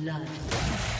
blood.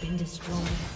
Been destroyed.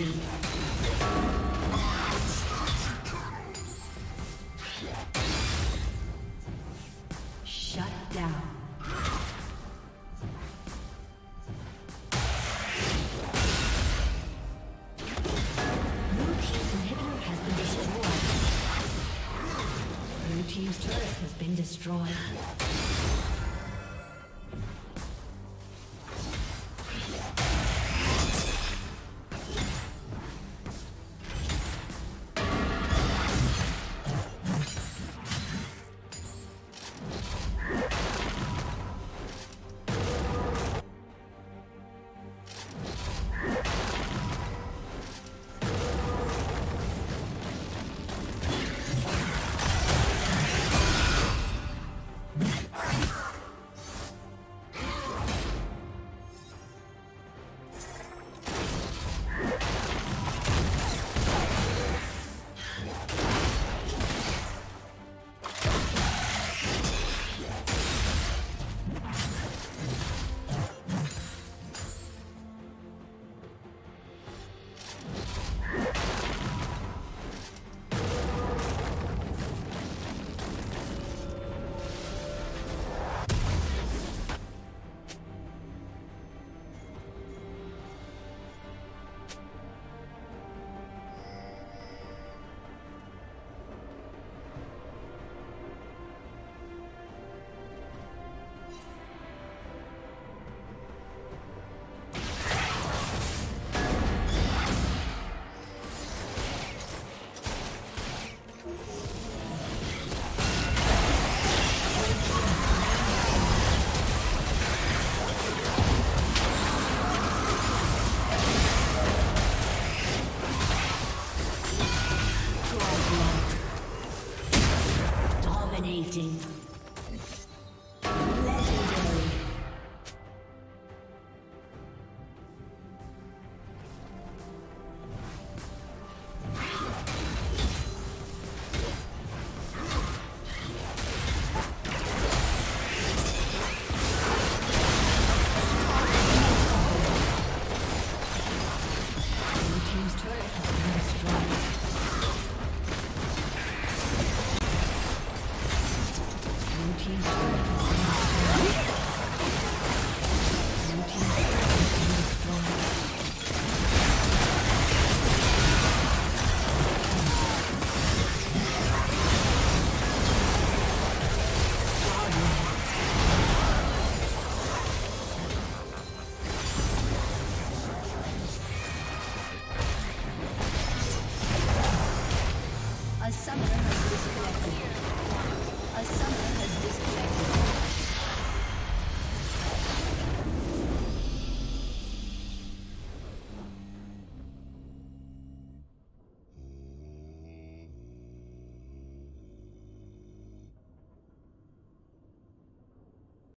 Shut down. Blue team's inhibitor has been destroyed. Blue team's turret has been destroyed.